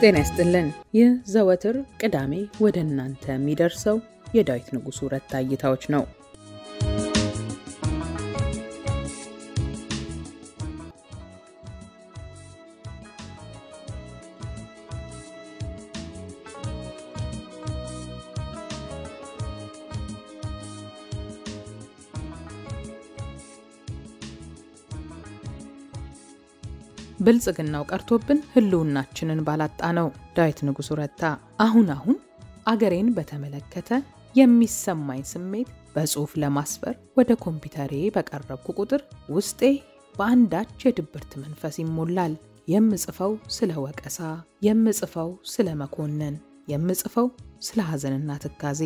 ጤና ይስጥልን። ይህ ዘወትር ቅዳሜ ወደ እናንተ የሚደርሰው የዳዊት ንጉሡ ረታ እይታዎች ነው። ብልጽግናው ቀርቶብን ህልውናችንን ባላጣ ነው። ዳዊት ንጉሡ ረታ። አሁን አሁን አገሬን በተመለከተ የሚሰማኝ ስሜት በጽሁፍ ለማስፈር ወደ ኮምፒውተሬ በቀረብኩ ቁጥር ውስጤ በአንዳች የድብርት መንፈስ ይሞላል። የምጽፈው ስለ ወቀሳ፣ የምጽፈው ስለ መኮነን፣ የምጽፈው ስለ ሐዘንና ትካዜ፣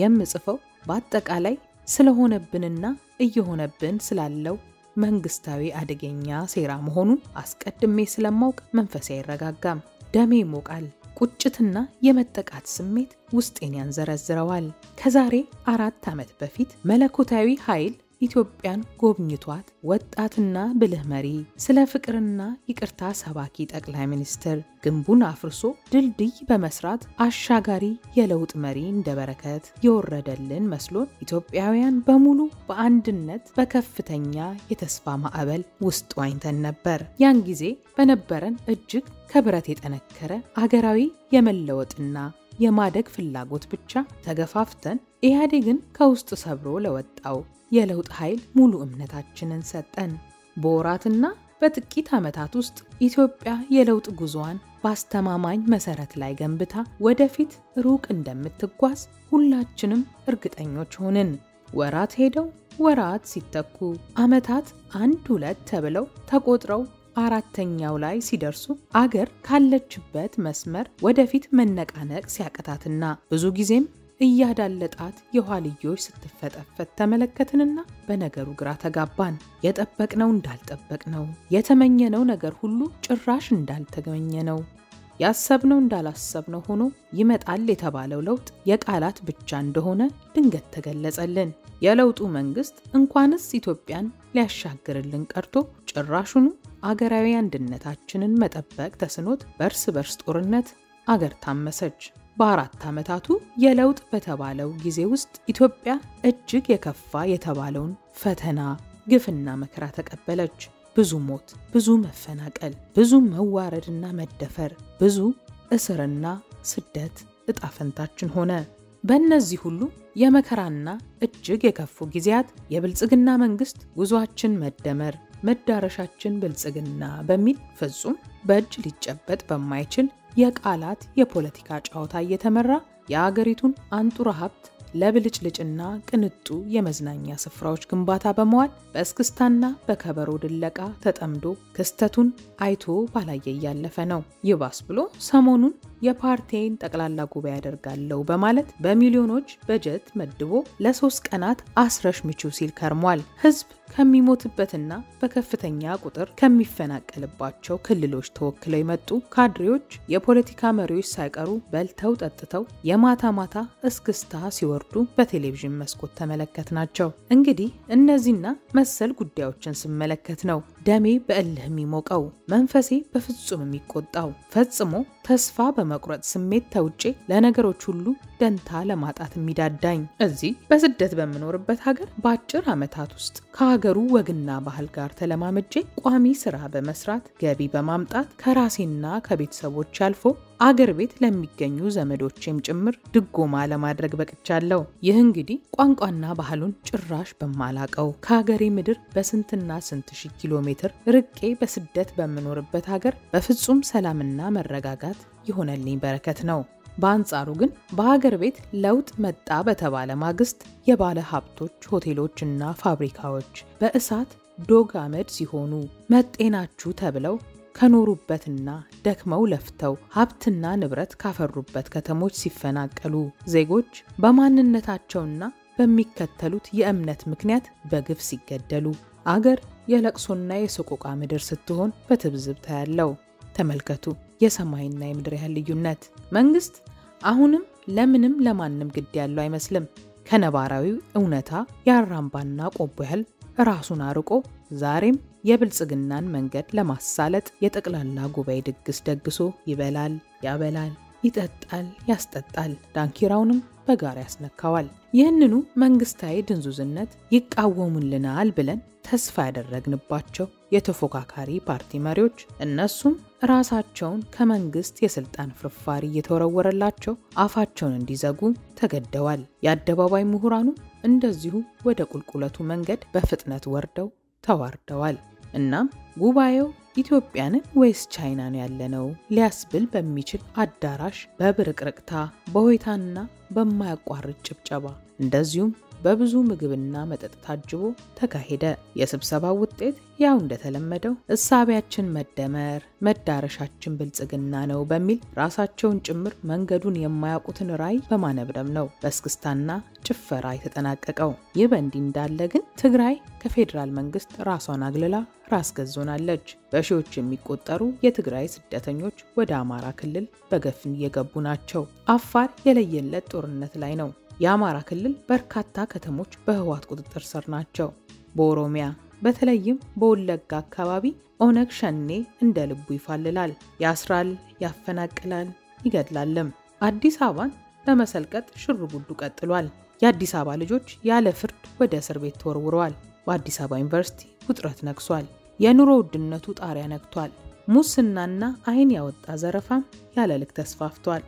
የምጽፈው በአጠቃላይ ስለሆነብንና እየሆነብን ስላለው መንግስታዊ አደገኛ ሴራ መሆኑን አስቀድሜ ስለማውቅ መንፈሴ አይረጋጋም። ደሜ ይሞቃል። ቁጭትና የመጠቃት ስሜት ውስጤን ያንዘረዝረዋል። ከዛሬ አራት ዓመት በፊት መለኮታዊ ኃይል ኢትዮጵያን ጎብኝቷት ወጣትና ብልህ መሪ፣ ስለ ፍቅርና ይቅርታ ሰባኪ ጠቅላይ ሚኒስትር ግንቡን አፍርሶ ድልድይ በመስራት አሻጋሪ የለውጥ መሪ እንደ በረከት የወረደልን መስሎን ኢትዮጵያውያን በሙሉ በአንድነት በከፍተኛ የተስፋ ማዕበል ውስጥ ዋኝተን ነበር። ያን ጊዜ በነበረን እጅግ ከብረት የጠነከረ አገራዊ የመለወጥና የማደግ ፍላጎት ብቻ ተገፋፍተን ኢህአዴግን ከውስጥ ሰብሮ ለወጣው የለውጥ ኃይል ሙሉ እምነታችንን ሰጠን። በወራትና በጥቂት ዓመታት ውስጥ ኢትዮጵያ የለውጥ ጉዞዋን በአስተማማኝ መሰረት ላይ ገንብታ ወደፊት ሩቅ እንደምትጓዝ ሁላችንም እርግጠኞች ሆንን። ወራት ሄደው ወራት ሲተኩ ዓመታት አንድ ሁለት ተብለው ተቆጥረው አራተኛው ላይ ሲደርሱ አገር ካለችበት መስመር ወደፊት መነቃነቅ ሲያቅታትና ብዙ ጊዜም እያዳለጣት የኋልዮሽ ስትፈጠፈት ተመለከትንና በነገሩ ግራ ተጋባን። የጠበቅነው እንዳልጠበቅነው፣ የተመኘነው ነገር ሁሉ ጭራሽ እንዳልተገኘ ነው። ያሰብነው እንዳላሰብነው ሆኖ ይመጣል የተባለው ለውጥ የቃላት ብቻ እንደሆነ ድንገት ተገለጸልን። የለውጡ መንግስት እንኳንስ ኢትዮጵያን ሊያሻግርልን ቀርቶ ጭራሹኑ አገራዊ አንድነታችንን መጠበቅ ተስኖት በእርስ በርስ ጦርነት አገር ታመሰች። በአራት ዓመታቱ የለውጥ በተባለው ጊዜ ውስጥ ኢትዮጵያ እጅግ የከፋ የተባለውን ፈተና፣ ግፍና መከራ ተቀበለች። ብዙ ሞት፣ ብዙ መፈናቀል፣ ብዙ መዋረድና መደፈር፣ ብዙ እስርና ስደት እጣ ፈንታችን ሆነ። በእነዚህ ሁሉ የመከራና እጅግ የከፉ ጊዜያት የብልጽግና መንግስት ጉዟችን መደመር መዳረሻችን ብልጽግና በሚል ፍጹም በእጅ ሊጨበጥ በማይችል የቃላት የፖለቲካ ጨዋታ እየተመራ የአገሪቱን አንጡራ ሀብት ለብልጭልጭና ቅንጡ የመዝናኛ ስፍራዎች ግንባታ በመዋል በእስክስታና በከበሮ ድለቃ ተጠምዶ ክስተቱን አይቶ ባላየ እያለፈ ነው። ይባስ ብሎ ሰሞኑን የፓርቲን ጠቅላላ ጉባኤ ያደርጋለሁ በማለት በሚሊዮኖች በጀት መድቦ ለሶስት ቀናት አስረሽ ምቹ ሲል ከርሟል። ህዝብ ከሚሞትበትና በከፍተኛ ቁጥር ከሚፈናቀልባቸው ክልሎች ተወክለው የመጡ ካድሬዎች፣ የፖለቲካ መሪዎች ሳይቀሩ በልተው ጠጥተው የማታ ማታ እስክስታ ሲወርዱ በቴሌቪዥን መስኮት ተመለከት ናቸው። እንግዲህ እነዚህና መሰል ጉዳዮችን ስመለከት ነው ደሜ በእልህ የሚሞቀው መንፈሴ በፍጹም የሚቆጣው ፈጽሞ ተስፋ በመቁረጥ ስሜት ተውጬ ለነገሮች ሁሉ ደንታ ለማጣት የሚዳዳኝ። እዚህ በስደት በምኖርበት ሀገር በአጭር ዓመታት ውስጥ ከሀገሩ ወግና ባህል ጋር ተለማምጄ ቋሚ ስራ በመስራት ገቢ በማምጣት ከራሴና ከቤተሰቦች አልፎ አገር ቤት ለሚገኙ ዘመዶቼም ጭምር ድጎማ ለማድረግ በቅቻለሁ። ይህ እንግዲህ ቋንቋና ባህሉን ጭራሽ በማላቀው ከሀገሬ ምድር በስንትና ስንት ሺህ ኪሎ ሜትር ርቄ በስደት በምኖርበት ሀገር በፍጹም ሰላምና መረጋጋት የሆነልኝ በረከት ነው። በአንጻሩ ግን በሀገር ቤት ለውጥ መጣ በተባለ ማግስት የባለ ሀብቶች ሆቴሎችና ፋብሪካዎች በእሳት ዶግ አመድ ሲሆኑ መጤናችሁ ተብለው ከኖሩበትና ደክመው ለፍተው ሀብትና ንብረት ካፈሩበት ከተሞች ሲፈናቀሉ ዜጎች በማንነታቸውና በሚከተሉት የእምነት ምክንያት በግፍ ሲገደሉ አገር የለቅሶና የሰቆቃ ምድር ስትሆን በትብዝብታ ያለው ተመልከቱ። የሰማይና የምድር ያህል ልዩነት። መንግስት አሁንም ለምንም ለማንም ግድ ያለው አይመስልም። ከነባራዊው እውነታ የአራምባና ቆቦ ያህል ራሱን አርቆ ዛሬም የብልጽግናን መንገድ ለማሳለጥ የጠቅላላ ጉባኤ ድግስ ደግሶ ይበላል፣ ያበላል፣ ይጠጣል፣ ያስጠጣል፣ ዳንኪራውንም በጋራ ያስነካዋል። ይህንኑ መንግስታዊ ድንዙዝነት ይቃወሙልናል ብለን ተስፋ ያደረግንባቸው የተፎካካሪ ፓርቲ መሪዎች እነሱም ራሳቸውን ከመንግስት የስልጣን ፍርፋሪ እየተወረወረላቸው አፋቸውን እንዲዘጉ ተገደዋል። የአደባባይ ምሁራኑ እንደዚሁ ወደ ቁልቁለቱ መንገድ በፍጥነት ወርደው ተዋርደዋል። እናም ጉባኤው ኢትዮጵያንን ወይስ ቻይናን ያለነው ሊያስብል በሚችል አዳራሽ በብርቅርቅታ በሆይታና በማያቋርጥ ጭብጨባ እንደዚሁም በብዙ ምግብና መጠጥ ታጅቦ ተካሄደ። የስብሰባው ውጤት ያው እንደተለመደው እሳቢያችን መደመር፣ መዳረሻችን ብልጽግና ነው በሚል ራሳቸውን ጭምር መንገዱን የማያውቁትን ራዕይ በማነብረም ነው በእስክስታና ጭፈራ የተጠናቀቀው። ይህ በእንዲህ እንዳለ ግን ትግራይ ከፌዴራል መንግስት ራሷን አግልላ ራስ ገዝ በሺዎች የሚቆጠሩ የትግራይ ስደተኞች ወደ አማራ ክልል በገፍ እየገቡ ናቸው። አፋር የለየለት ጦርነት ላይ ነው። የአማራ ክልል በርካታ ከተሞች በህወሓት ቁጥጥር ስር ናቸው። በኦሮሚያ በተለይም በወለጋ አካባቢ ኦነግ ሸኔ እንደ ልቡ ይፋልላል፣ ያስራል፣ ያፈናቅላል፣ ይገድላልም። አዲስ አበባን ለመሰልቀጥ ሽር ጉዱ ቀጥሏል። የአዲስ አበባ ልጆች ያለ ፍርድ ወደ እስር ቤት ተወርውረዋል። በአዲስ አበባ ዩኒቨርሲቲ ውጥረት ነግሷል። የኑሮ ውድነቱ ጣሪያ ነግቷል። ሙስናና አይን ያወጣ ዘረፋም ያለ ልክ ተስፋፍቷል።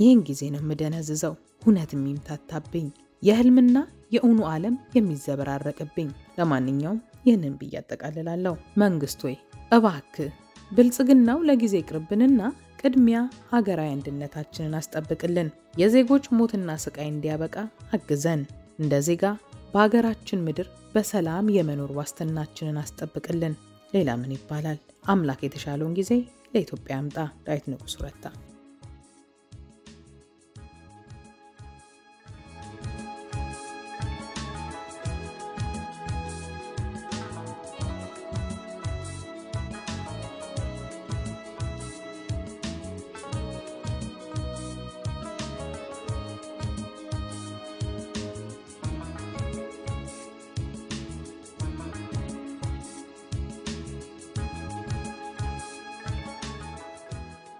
ይህን ጊዜ ነው የምደነዝዘው እውነት የሚምታታብኝ የህልምና የእውኑ ዓለም የሚዘበራረቅብኝ። ለማንኛውም ይህንን ብዬ አጠቃልላለሁ። መንግስት ወይ እባክህ ብልጽግናው ለጊዜ ቅርብንና ቅድሚያ ሀገራዊ አንድነታችንን አስጠብቅልን። የዜጎች ሞትና ስቃይ እንዲያበቃ አግዘን። እንደ ዜጋ በሀገራችን ምድር በሰላም የመኖር ዋስትናችንን አስጠብቅልን። ሌላ ምን ይባላል? አምላክ የተሻለውን ጊዜ ለኢትዮጵያ ያምጣ። ዳዊት ንጉሥ ረታ